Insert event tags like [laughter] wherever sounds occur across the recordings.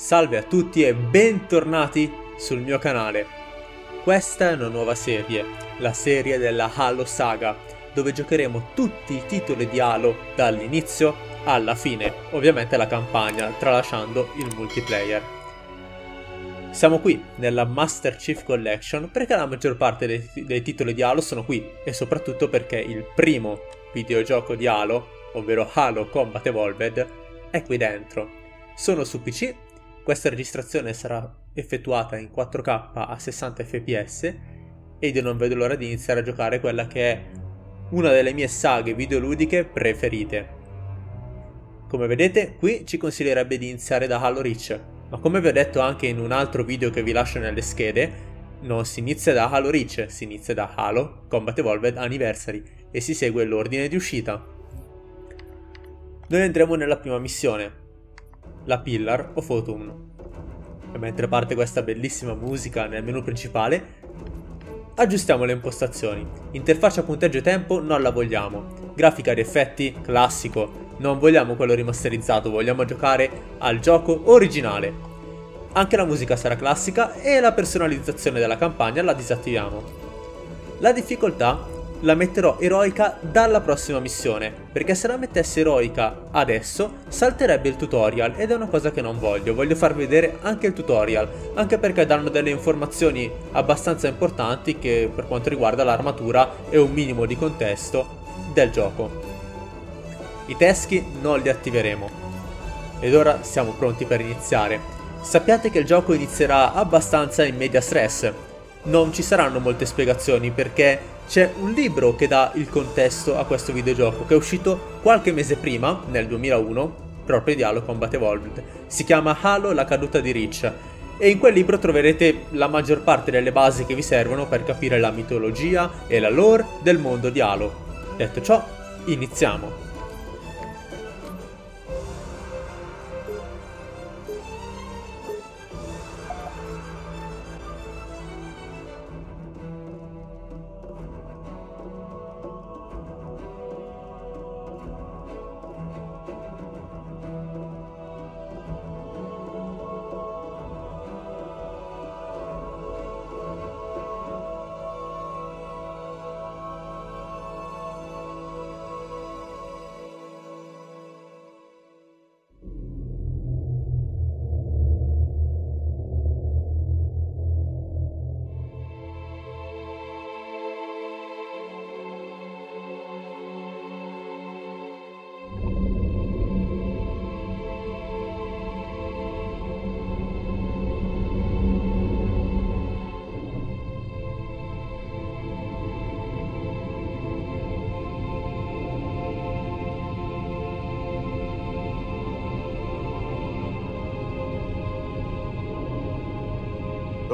Salve a tutti e bentornati sul mio canale. Questa è una nuova serie, la serie della Halo Saga, dove giocheremo tutti i titoli di Halo dall'inizio alla fine, ovviamente la campagna, tralasciando il multiplayer. Siamo qui nella Master Chief Collection perché la maggior parte dei, dei titoli di Halo sono qui e soprattutto perché il primo videogioco di Halo, ovvero Halo Combat Evolved, è qui dentro. Sono su PC questa registrazione sarà effettuata in 4K a 60 fps ed io non vedo l'ora di iniziare a giocare quella che è una delle mie saghe videoludiche preferite. Come vedete, qui ci consiglierebbe di iniziare da Halo Reach, ma come vi ho detto anche in un altro video che vi lascio nelle schede, non si inizia da Halo Reach, si inizia da Halo Combat Evolved Anniversary e si segue l'ordine di uscita. Noi andremo nella prima missione, la Pillar of Autumn. E mentre parte questa bellissima musica nel menu principale, aggiustiamo le impostazioni. Interfaccia punteggio e tempo non la vogliamo. Grafica di effetti classico, non vogliamo quello rimasterizzato, vogliamo giocare al gioco originale. Anche la musica sarà classica e la personalizzazione della campagna la disattiviamo. La difficoltà la metterò eroica dalla prossima missione, perché se la mettessi eroica adesso salterebbe il tutorial ed è una cosa che non voglio, voglio far vedere anche il tutorial, anche perché danno delle informazioni abbastanza importanti che per quanto riguarda l'armatura e un minimo di contesto del gioco. I teschi non li attiveremo. Ed ora siamo pronti per iniziare. Sappiate che il gioco inizierà abbastanza in media stress. Non ci saranno molte spiegazioni perché c'è un libro che dà il contesto a questo videogioco che è uscito qualche mese prima, nel 2001, proprio di Halo Combat Evolved. Si chiama Halo la caduta di Reach e in quel libro troverete la maggior parte delle basi che vi servono per capire la mitologia e la lore del mondo di Halo. Detto ciò, iniziamo.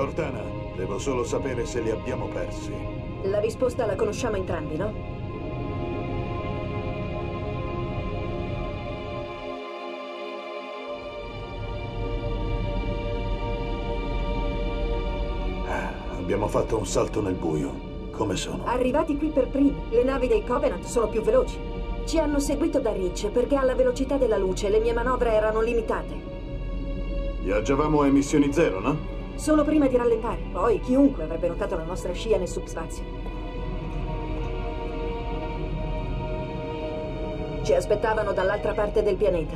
Cortana, devo solo sapere se li abbiamo persi. La risposta la conosciamo entrambi, no? Ah, abbiamo fatto un salto nel buio. Come sono? Arrivati qui per primi, le navi dei Covenant sono più veloci. Ci hanno seguito da Reach perché alla velocità della luce le mie manovre erano limitate. Viaggiavamo a emissioni zero, no? Solo prima di rallentare. Poi chiunque avrebbe notato la nostra scia nel subspazio. Ci aspettavano dall'altra parte del pianeta.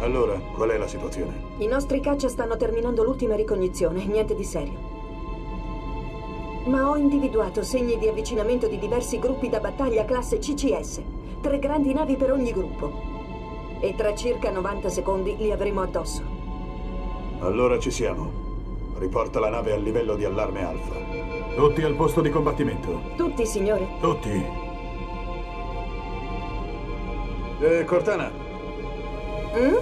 Allora, qual è la situazione? I nostri caccia stanno terminando l'ultima ricognizione, niente di serio. Ma ho individuato segni di avvicinamento di diversi gruppi da battaglia classe CCS. Tre grandi navi per ogni gruppo. E tra circa 90 secondi li avremo addosso. Allora ci siamo. Riporta la nave al livello di allarme alfa. Tutti al posto di combattimento. Tutti, signore. Tutti. Eh, Cortana. Mm?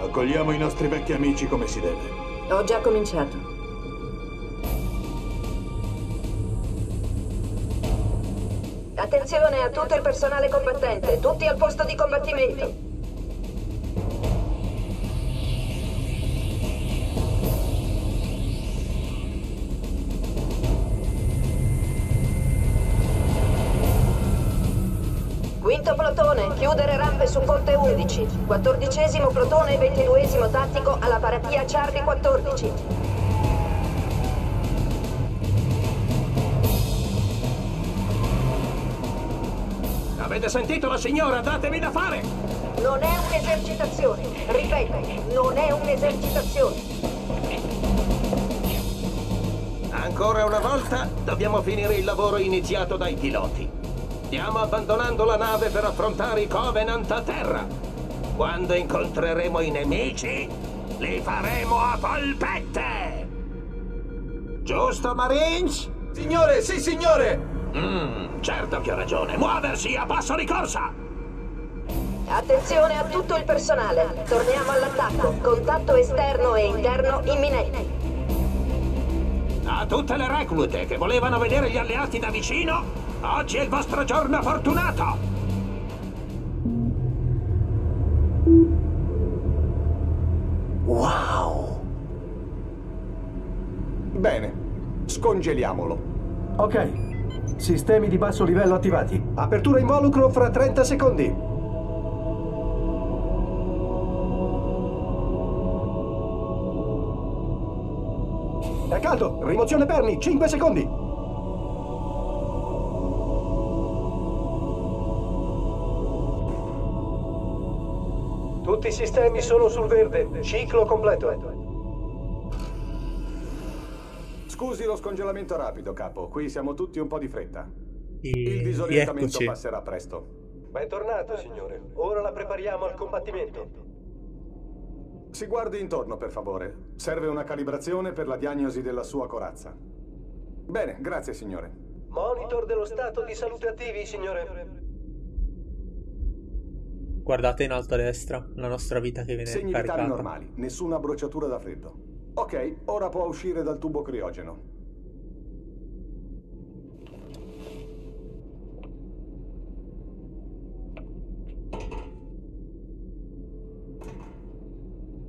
Accogliamo i nostri vecchi amici come si deve. Ho già cominciato. Attenzione a tutto il personale combattente, tutti al posto di combattimento. Su Ponte 11. Quattordicesimo plotone e ventiduesimo tattico alla paratia Charlie 14. Avete sentito la signora? Datevi da fare! Non è un'esercitazione. Ripeto, non è un'esercitazione. Ancora una volta dobbiamo finire il lavoro iniziato dai piloti. Stiamo abbandonando la nave per affrontare i Covenant a terra. Quando incontreremo i nemici, li faremo a polpette! Giusto, Marines? Signore, sì, signore! Mmm, certo che ho ragione. Muoversi a passo di corsa! Attenzione a tutto il personale. Torniamo all'attacco. Contatto esterno e interno imminente. A tutte le reclute che volevano vedere gli alleati da vicino, oggi è il vostro giorno fortunato! Wow! Bene, scongeliamolo. Ok, sistemi di basso livello attivati. Apertura involucro fra 30 secondi. È caldo! Rimozione perni, 5 secondi! Tutti i sistemi sono sul verde. Ciclo completo. Scusi lo scongelamento rapido, capo. Qui siamo tutti un po' di fretta. Il disorientamento passerà presto. Bentornato, signore. Ora la prepariamo al combattimento. Si guardi intorno, per favore. Serve una calibrazione per la diagnosi della sua corazza. Bene, grazie, signore. Monitor dello stato di salute attivi, signore. Guardate in alto a destra la nostra vita che viene Segni vitali caricata. normali, nessuna bruciatura da freddo. Ok, ora può uscire dal tubo criogeno.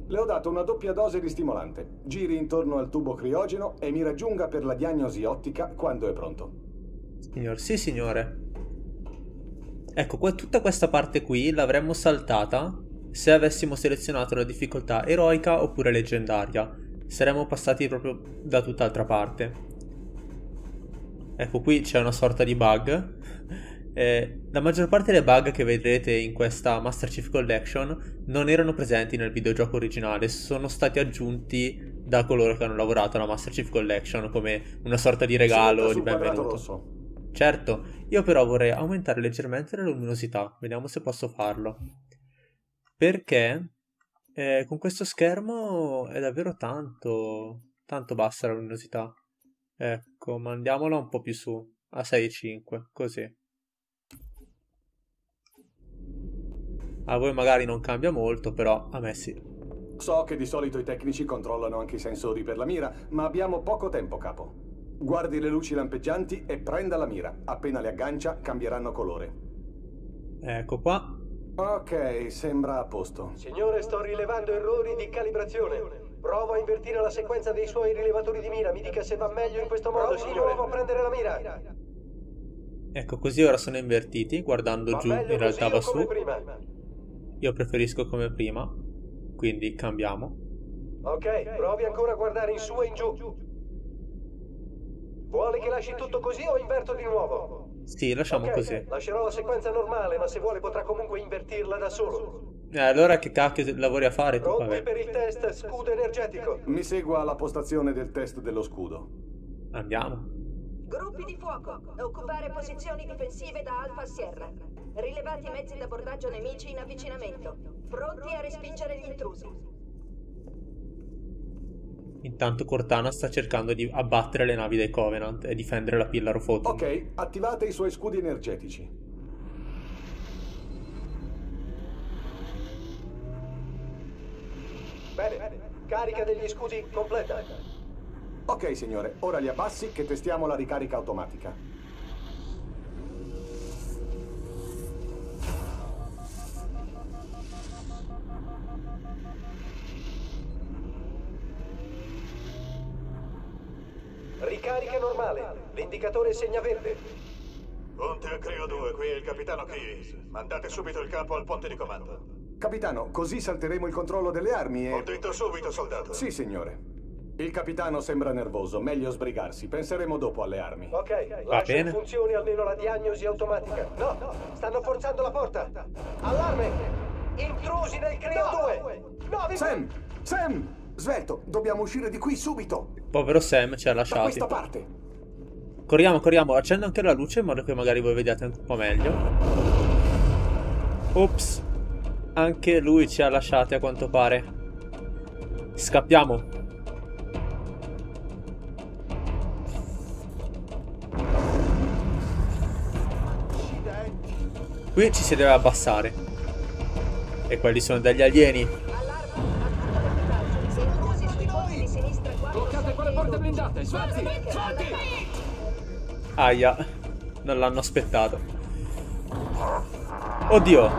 Le ho dato una doppia dose di stimolante. Giri intorno al tubo criogeno e mi raggiunga per la diagnosi ottica quando è pronto. Signor, sì signore. Ecco, qua, tutta questa parte qui l'avremmo saltata se avessimo selezionato la difficoltà eroica oppure leggendaria. Saremmo passati proprio da tutt'altra parte. Ecco, qui c'è una sorta di bug. [laughs] Eh, la maggior parte dei bug che vedrete in questa Master Chief Collection non erano presenti nel videogioco originale, sono stati aggiunti da coloro che hanno lavorato alla Master Chief Collection come una sorta di regalo di benvenuto. rosso. Certo, io però vorrei aumentare leggermente la luminosità, vediamo se posso farlo. Perché eh, con questo schermo è davvero tanto, tanto bassa la luminosità. Ecco, mandiamola un po' più su, a 6,5, così. A voi magari non cambia molto, però a me sì. So che di solito i tecnici controllano anche i sensori per la mira, ma abbiamo poco tempo, capo. Guardi le luci lampeggianti e prenda la mira. Appena le aggancia, cambieranno colore. Ecco qua. Ok, sembra a posto. Signore, sto rilevando errori di calibrazione. Provo a invertire la sequenza dei suoi rilevatori di mira. Mi dica se va meglio in questo modo, signore. Provo a prendere la mira. Ecco, così ora sono invertiti, guardando Va giù in realtà va su. prima? Io preferisco come prima, quindi cambiamo. Ok, provi ancora a guardare in su e in giù. Vuole che lasci tutto così o inverto di nuovo? Sì, lasciamo Ok, così. Lascerò la sequenza normale, ma se vuole potrà comunque invertirla da solo. Eh, allora che cacchio lavori a fare tu? Pronti per il test scudo energetico. Mi segua alla postazione del test dello scudo. andiamo. Gruppi di fuoco. Occupare posizioni difensive da Alfa Sierra. Rilevati mezzi d'abbordaggio nemici in avvicinamento. Pronti a respingere gli intrusi. Intanto Cortana sta cercando di abbattere le navi dei Covenant e difendere la Pillar of Autumn. Ok, attivate i suoi scudi energetici. Bene, carica degli scudi completa. Ok, signore, ora li abbassi che testiamo la ricarica automatica. Segna verde. Ponte a Creo 2, qui è il capitano Keyes. Mandate subito il capo al ponte di comando. Capitano, così salteremo il controllo delle armi Ho e... detto subito, soldato. Sì, signore. Il capitano sembra nervoso, meglio sbrigarsi. Penseremo dopo alle armi. Ok, lascio bene. in funzione almeno la diagnosi automatica. No, stanno forzando la porta. Allarme! Intrusi nel Creo 2! No, vi Sam! Sam! Svelto, dobbiamo uscire di qui subito! Povero Sam ci ha Da lasciati. questa parte! Corriamo, corriamo, accendo anche la luce in modo che magari voi vediate un po' meglio. Ops. Anche lui ci ha lasciati a quanto pare. Scappiamo. Qui ci si deve abbassare. E quelli sono degli alieni. Bloccate quelle porte blindate, Svelti! Svelti! Aia, non l'hanno aspettato. Oddio.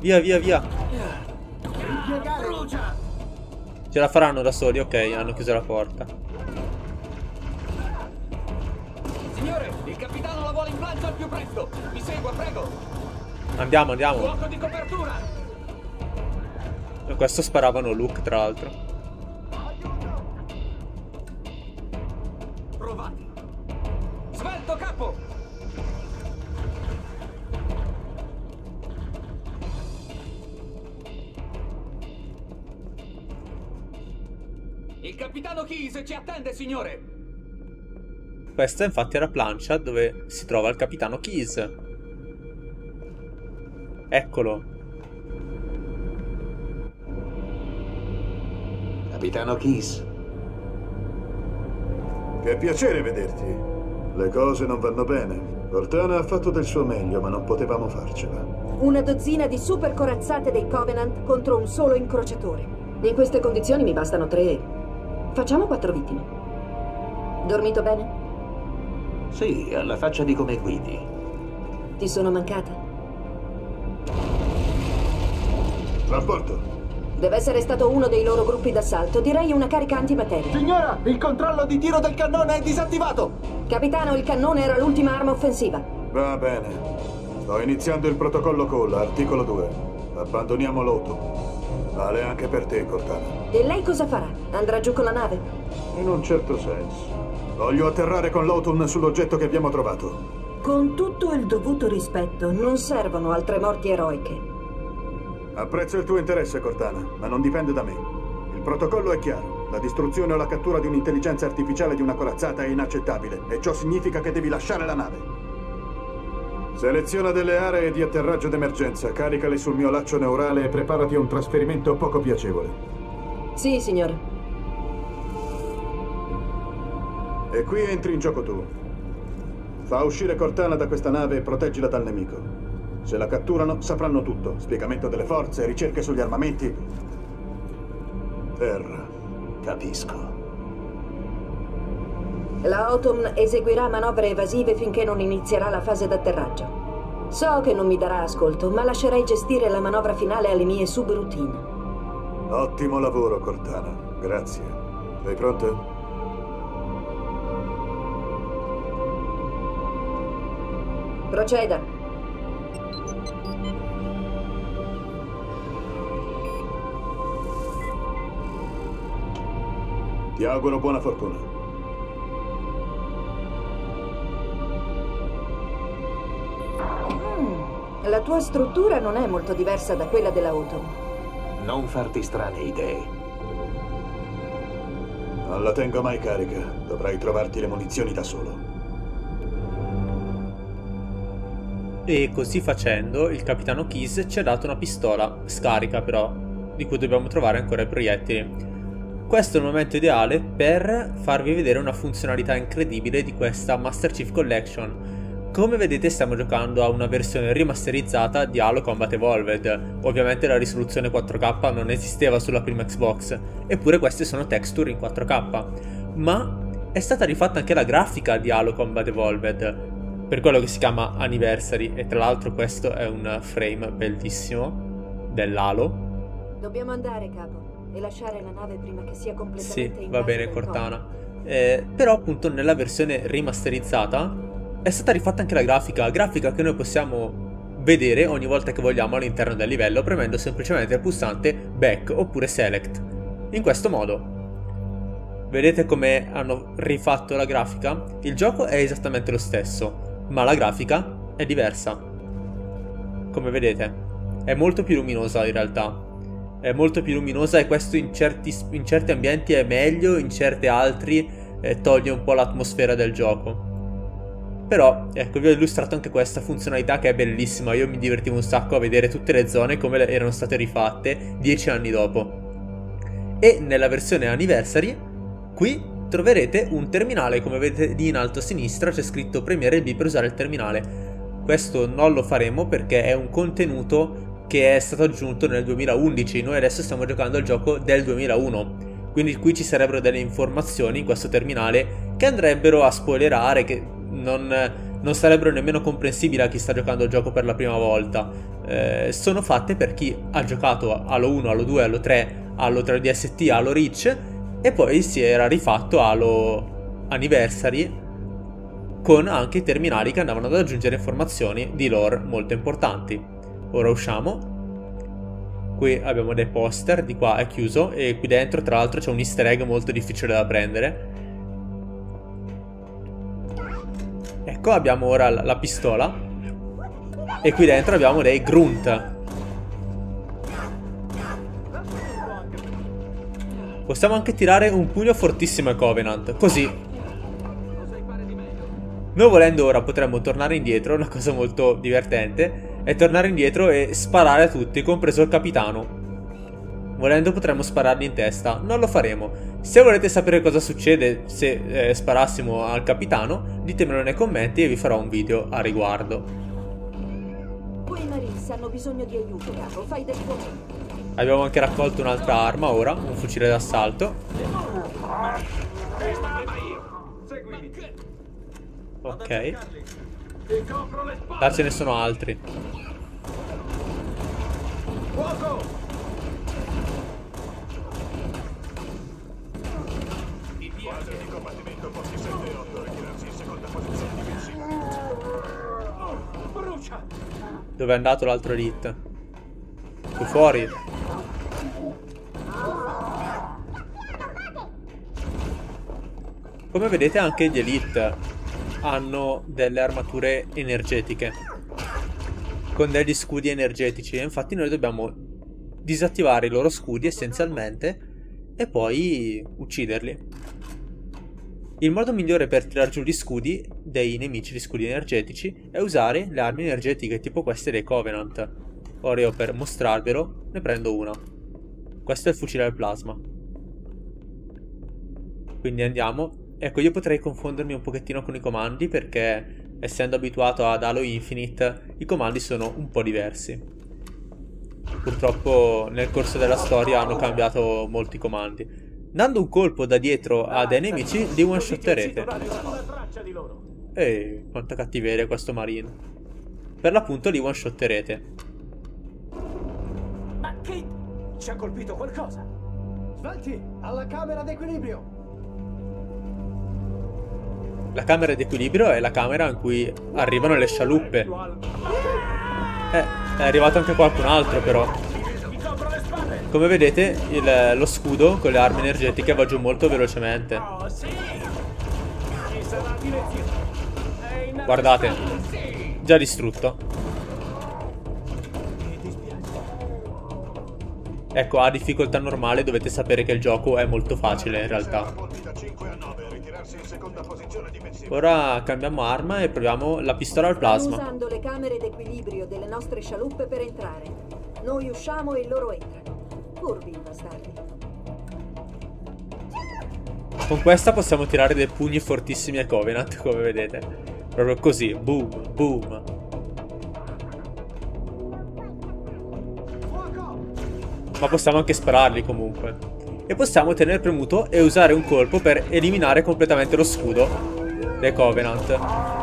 Via, via, via. Ce la faranno da soli, ok, hanno chiuso la porta. Signore, il capitano la vuole in plancia al più presto. Mi segua, prego. Andiamo, andiamo. Fuoco di copertura. Questo sparavano Luke, tra l'altro. Keyes ci attende, signore. Questa infatti è la plancia dove si trova il capitano Keys. Eccolo. Capitano Keys. Che piacere vederti. Le cose non vanno bene. Cortana ha fatto del suo meglio, ma non potevamo farcela. Una dozzina di super corazzate dei Covenant contro un solo incrociatore. In queste condizioni mi bastano tre. Facciamo quattro vittime. Dormito bene? Sì, alla faccia di come guidi. Ti sono mancata? Rapporto. Deve essere stato uno dei loro gruppi d'assalto. Direi una carica antimateria. Signora, il controllo di tiro del cannone è disattivato! Capitano, il cannone era l'ultima arma offensiva. Va bene. Sto iniziando il protocollo call, articolo 2. Abbandoniamo l'auto. Vale anche per te, Cortana. E lei cosa farà? Andrà giù con la nave? In un certo senso. Voglio atterrare con l'Autumn sull'oggetto che abbiamo trovato. Con tutto il dovuto rispetto, non servono altre morti eroiche. Apprezzo il tuo interesse, Cortana, ma non dipende da me. Il protocollo è chiaro. La distruzione o la cattura di un'intelligenza artificiale di una corazzata è inaccettabile e ciò significa che devi lasciare la nave. Seleziona delle aree di atterraggio d'emergenza, caricale sul mio laccio neurale e preparati a un trasferimento poco piacevole. Sì, signore. E qui entri in gioco tu. Fa uscire Cortana da questa nave e proteggila dal nemico. Se la catturano, sapranno tutto. Spiegamento delle forze, ricerche sugli armamenti. Terra. Capisco. La Autumn eseguirà manovre evasive finché non inizierà la fase d'atterraggio. So che non mi darà ascolto, ma lascerei gestire la manovra finale alle mie subroutine. Ottimo lavoro, Cortana. Grazie. Sei pronta? Proceda. Ti auguro buona fortuna. La tua struttura non è molto diversa da quella della Autumn. Non farti strane idee. Non la tengo mai carica. Dovrai trovarti le munizioni da solo. E così facendo, il capitano Keys ci ha dato una pistola, scarica però, di cui dobbiamo trovare ancora i proiettili. Questo è il momento ideale per farvi vedere una funzionalità incredibile di questa Master Chief Collection. Come vedete stiamo giocando a una versione rimasterizzata di Halo Combat Evolved. Ovviamente la risoluzione 4K non esisteva sulla prima Xbox, eppure queste sono texture in 4K. Ma è stata rifatta anche la grafica di Halo Combat Evolved, per quello che si chiama Anniversary e tra l'altro questo è un frame bellissimo dell'Halo. Dobbiamo andare, capo, e lasciare la nave prima che sia completamente Sì, va bene Cortana. Eh, però appunto nella versione rimasterizzata è stata rifatta anche la grafica, grafica che noi possiamo vedere ogni volta che vogliamo all'interno del livello premendo semplicemente il pulsante back oppure select. In questo modo. Vedete come hanno rifatto la grafica? Il gioco è esattamente lo stesso, ma la grafica è diversa. Come vedete, è molto più luminosa in realtà. È molto più luminosa e questo in certi, in certi ambienti è meglio, in certi altri eh, toglie un po' l'atmosfera del gioco. Però, ecco, vi ho illustrato anche questa funzionalità che è bellissima. Io mi divertivo un sacco a vedere tutte le zone come erano state rifatte dieci anni dopo. E nella versione Anniversary, qui troverete un terminale, come vedete lì in alto a sinistra c'è scritto Premiere B per usare il terminale. Questo non lo faremo perché è un contenuto che è stato aggiunto nel 2011. Noi adesso stiamo giocando al gioco del 2001. Quindi qui ci sarebbero delle informazioni in questo terminale che andrebbero a spoilerare, che non, non sarebbero nemmeno comprensibili a chi sta giocando il gioco per la prima volta. Eh, sono fatte per chi ha giocato Halo 1, Halo 2, Halo 3, Halo 3DST, Halo Reach e poi si era rifatto Halo Anniversary con anche i terminali che andavano ad aggiungere informazioni di lore molto importanti. Ora usciamo. Qui abbiamo dei poster, di qua è chiuso e qui dentro tra l'altro c'è un easter egg molto difficile da prendere Ecco, abbiamo ora la, la pistola. E qui dentro abbiamo dei grunt. Possiamo anche tirare un pugno fortissimo ai Covenant. Così. Noi volendo ora potremmo tornare indietro, una cosa molto divertente, e tornare indietro e sparare a tutti, compreso il capitano. Volendo potremmo sparargli in testa, non lo faremo. Se volete sapere cosa succede se eh, sparassimo al capitano, ditemelo nei commenti e vi farò un video a riguardo. Quei Marines hanno bisogno di aiuto, capo. Fai del tuo Abbiamo anche raccolto un'altra arma ora, un fucile d'assalto. Ok. Là ce ne sono altri. Fuoco! Dove è andato l'altro elite? Qui fuori. Come vedete anche gli elite hanno delle armature energetiche. Con degli scudi energetici. E infatti noi dobbiamo disattivare i loro scudi essenzialmente e poi ucciderli. Il modo migliore per tirar giù gli scudi dei nemici, gli scudi energetici, è usare le armi energetiche tipo queste dei Covenant. Ora io per mostrarvelo ne prendo una. Questo è il fucile al plasma. Quindi andiamo. Ecco, io potrei confondermi un pochettino con i comandi perché essendo abituato ad Halo Infinite i comandi sono un po' diversi. Purtroppo nel corso della storia hanno cambiato molti comandi. Dando un colpo da dietro a dei nemici, li one-shotterete. Ehi, quanta cattiveria questo marino. Per l'appunto li one-shotterete. Ma che... Ci ha colpito qualcosa? Svelti, alla camera d'equilibrio! La camera d'equilibrio è la camera in cui arrivano le scialuppe. Eh, è arrivato anche qualcun altro però. Come vedete il, lo scudo con le armi energetiche va giù molto velocemente. Guardate, già distrutto. Ecco, a difficoltà normale dovete sapere che il gioco è molto facile in realtà. Ora cambiamo arma e proviamo la pistola al plasma. Stanno usando le camere d'equilibrio delle nostre scialuppe per entrare. Noi usciamo e loro entrano. Furbi, bastardi. Con questa possiamo tirare dei pugni fortissimi a Covenant, come vedete. Proprio così, boom, boom. Ma possiamo anche spararli comunque. E possiamo tenere premuto e usare un colpo per eliminare completamente lo scudo dei Covenant.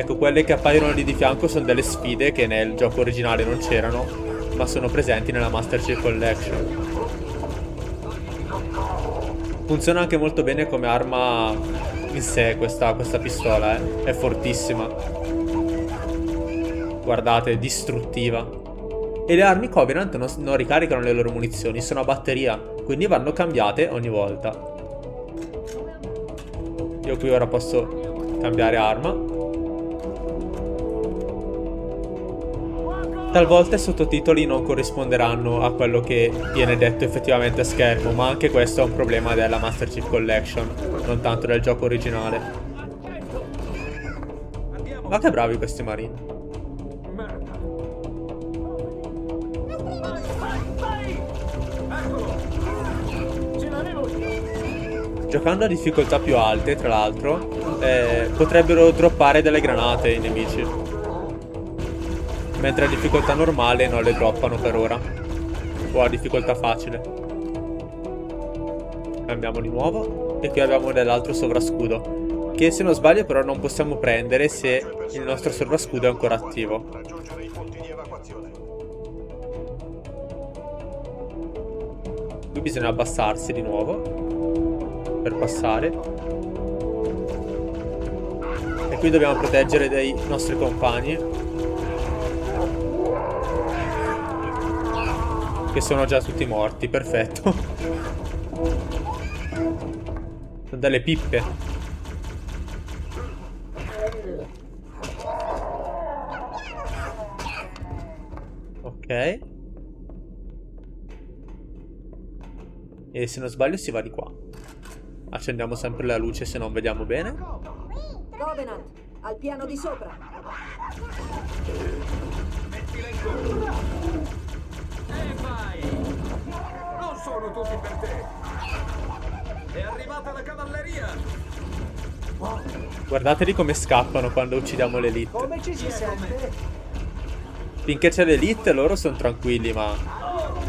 Ecco, quelle che appaiono lì di fianco sono delle sfide che nel gioco originale non c'erano, ma sono presenti nella Master Chief Collection. Funziona anche molto bene come arma in sé questa, questa pistola, eh. È fortissima. Guardate, distruttiva. E le armi Covenant non, non ricaricano le loro munizioni, sono a batteria, quindi vanno cambiate ogni volta. Io qui ora posso cambiare arma. Talvolta i sottotitoli non corrisponderanno a quello che viene detto effettivamente a schermo, ma anche questo è un problema della Master Chief Collection, non tanto del gioco originale. Ma che bravi questi marini. Giocando a difficoltà più alte, tra l'altro, eh, potrebbero droppare delle granate i nemici mentre a difficoltà normale non le droppano per ora. O a difficoltà facile. Cambiamo di nuovo. E qui abbiamo dell'altro sovrascudo. Che se non sbaglio però non possiamo prendere se il nostro sovrascudo è ancora attivo. Qui bisogna abbassarsi di nuovo. Per passare. E qui dobbiamo proteggere dei nostri compagni. Che sono già tutti morti, perfetto. Sono delle pippe. Ok. E se non sbaglio si va di qua. Accendiamo sempre la luce se non vediamo bene. Covenant, al piano di sopra. Mettila in. Sono tutti per te! È arrivata la cavalleria! Guardateli come scappano quando uccidiamo l'elite. Come ci si sente? Finché c'è l'elite loro sono tranquilli, ma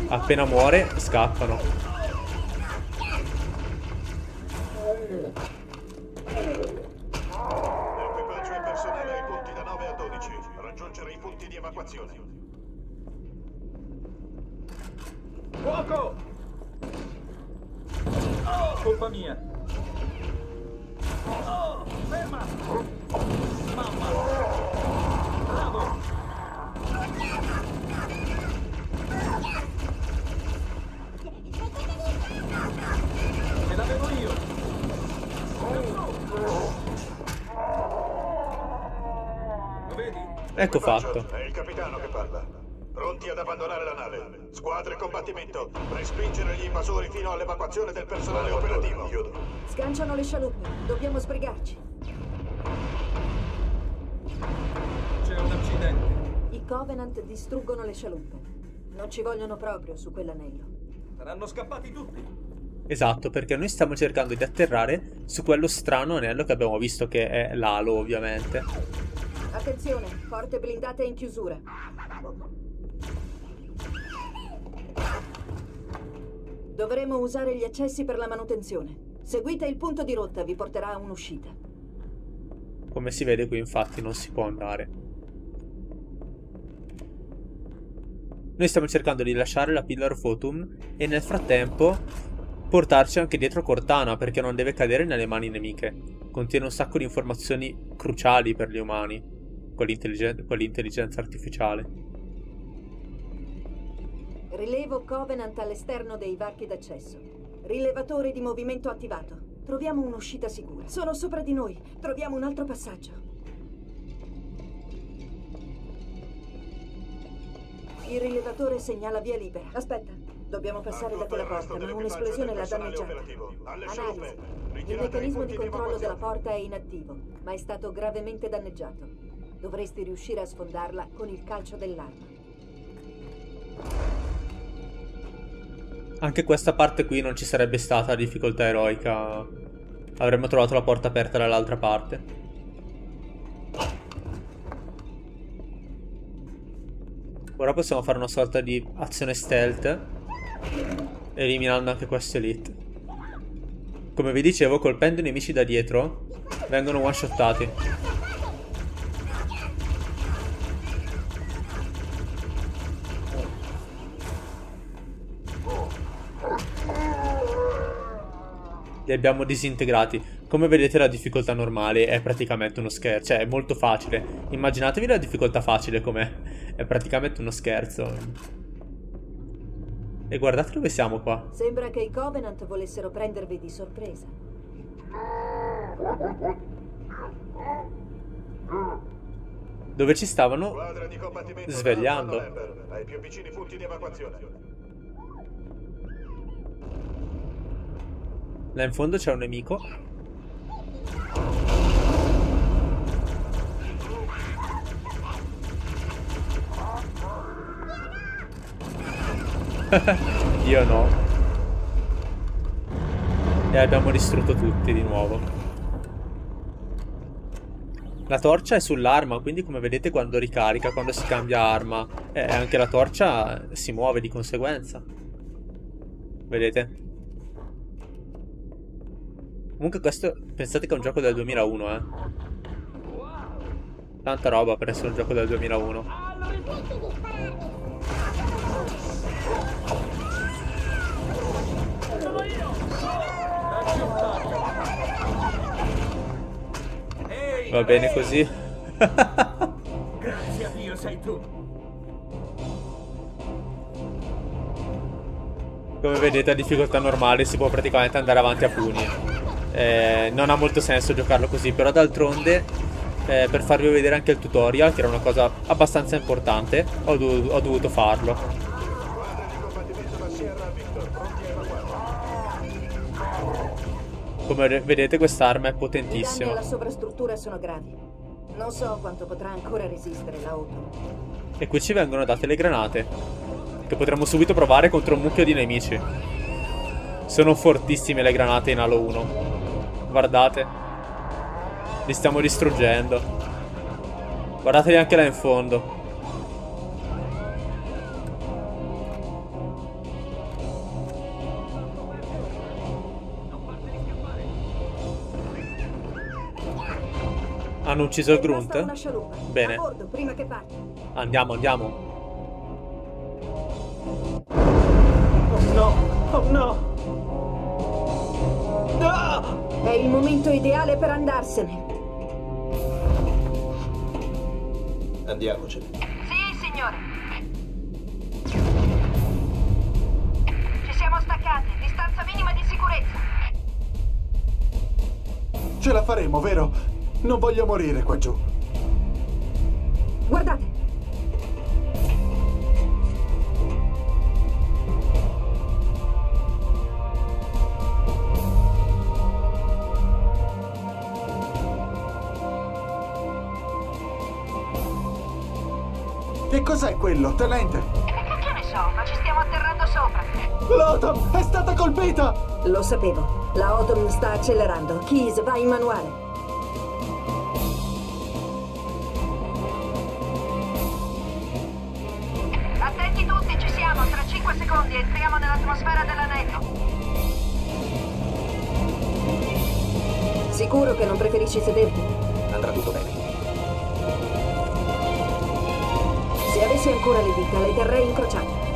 appena muore scappano. Ecco fatto. È il capitano che parla. Pronti ad abbandonare la nave. Squadre combattimento. Respingere gli invasori fino all'evacuazione del personale operativo. Chiudo. Sganciano le scialuppe. Dobbiamo sbrigarci. C'è un accidente. I Covenant distruggono le scialuppe. Non ci vogliono proprio su quell'anello. Saranno scappati tutti. Esatto, perché noi stiamo cercando di atterrare su quello strano anello che abbiamo visto che è l'alo, ovviamente. Attenzione, porte blindate in chiusura. Dovremo usare gli accessi per la manutenzione. Seguite il punto di rotta, vi porterà a un'uscita. Come si vede qui infatti non si può andare. Noi stiamo cercando di lasciare la Pillar Photum e nel frattempo portarci anche dietro Cortana perché non deve cadere nelle mani nemiche. Contiene un sacco di informazioni cruciali per gli umani, con l'intelligen- con l'intelligenza artificiale. Rilevo Covenant all'esterno dei varchi d'accesso. Rilevatore di movimento attivato. Troviamo un'uscita sicura. Sono sopra di noi. Troviamo un altro passaggio. Il rilevatore segnala via libera. Aspetta, dobbiamo passare da quella porta, ma un'esplosione l'ha danneggiata. Analisi. Il meccanismo di controllo della porta è inattivo, ma è stato gravemente danneggiato. Dovresti riuscire a sfondarla con il calcio dell'arma. Anche questa parte qui non ci sarebbe stata difficoltà eroica. Avremmo trovato la porta aperta dall'altra parte. Ora possiamo fare una sorta di azione stealth. Eliminando anche questo elite. Come vi dicevo, colpendo i nemici da dietro, vengono one-shottati. Li abbiamo disintegrati. Come vedete la difficoltà normale è praticamente uno scherzo, cioè è molto facile. Immaginatevi la difficoltà facile com'è, [laughs] è praticamente uno scherzo. E guardate dove siamo qua. Sembra che i Covenant volessero prendervi di sorpresa. Dove ci stavano svegliando. Là in fondo c'è un nemico. [laughs] Io no. E abbiamo distrutto tutti di nuovo. La torcia è sull'arma, quindi come vedete quando ricarica, quando si cambia arma, eh, anche la torcia si muove di conseguenza. Vedete? Comunque questo, pensate che è un gioco del 2001, eh. Tanta roba per essere un gioco del 2001. Ehi, Va bene così. Grazie a Dio sei tu. Come vedete a difficoltà normale si può praticamente andare avanti a pugni. Eh, non ha molto senso giocarlo così, però d'altronde eh, per farvi vedere anche il tutorial, che era una cosa abbastanza importante, ho, dov- ho dovuto farlo. Come vedete quest'arma è potentissima. alla sovrastruttura sono gravi. Non so quanto potrà ancora resistere l'auto. E qui ci vengono date le granate, che potremmo subito provare contro un mucchio di nemici. Sono fortissime le granate in Halo 1. Guardate. Li stiamo distruggendo. Guardateli anche là in fondo. Hanno ucciso il Grunt? Bene. Andiamo, andiamo. È il momento ideale per andarsene. Andiamocene. Sì, signore. Ci siamo staccati. Distanza minima di sicurezza. Ce la faremo, vero? Non voglio morire qua giù. Guardate, cos'è quello, tenente? E che ne so, ma ci stiamo atterrando sopra. L'Autumn è stata colpita! lo sapevo. La Autumn sta accelerando. Keys, va in manuale. Attenti tutti, ci siamo. Tra 5 secondi entriamo nell'atmosfera dell'anello. Sicuro che non preferisci sederti? Andrà tutto bene. Avessi ancora le dita, le terrei incrociate.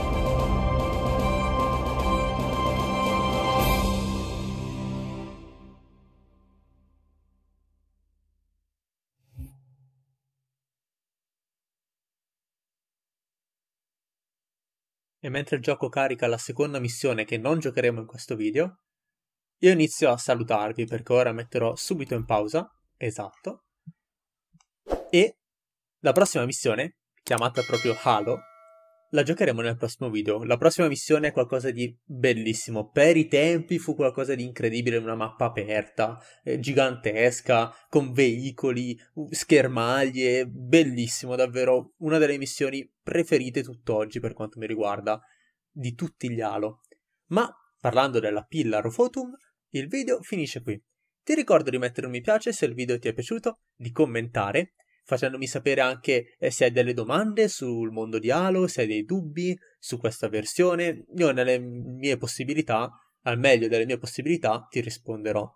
E mentre il gioco carica la seconda missione che non giocheremo in questo video, io inizio a salutarvi perché ora metterò subito in pausa, esatto, e la prossima missione, chiamata proprio Halo, la giocheremo nel prossimo video. La prossima missione è qualcosa di bellissimo. Per i tempi fu qualcosa di incredibile, una mappa aperta, eh, gigantesca, con veicoli, schermaglie, bellissimo, davvero una delle missioni preferite tutt'oggi per quanto mi riguarda, di tutti gli Halo. Ma, parlando della Pillar of Autumn, il video finisce qui. Ti ricordo di mettere un mi piace se il video ti è piaciuto, di commentare, facendomi sapere anche eh, se hai delle domande sul mondo di Halo, se hai dei dubbi su questa versione. Io nelle mie possibilità, al meglio delle mie possibilità, ti risponderò.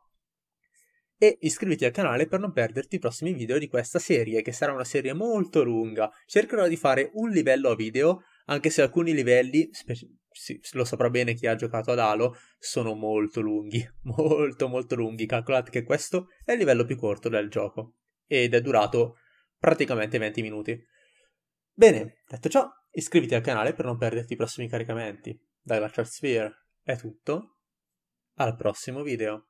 E iscriviti al canale per non perderti i prossimi video di questa serie, che sarà una serie molto lunga. Cercherò di fare un livello a video, anche se alcuni livelli, specie- sì, lo saprà bene chi ha giocato ad Halo, sono molto lunghi, [laughs] molto molto lunghi. Calcolate che questo è il livello più corto del gioco ed è durato praticamente 20 minuti. Bene, detto ciò, iscriviti al canale per non perderti i prossimi caricamenti. Da Glacial Sphere è tutto, al prossimo video.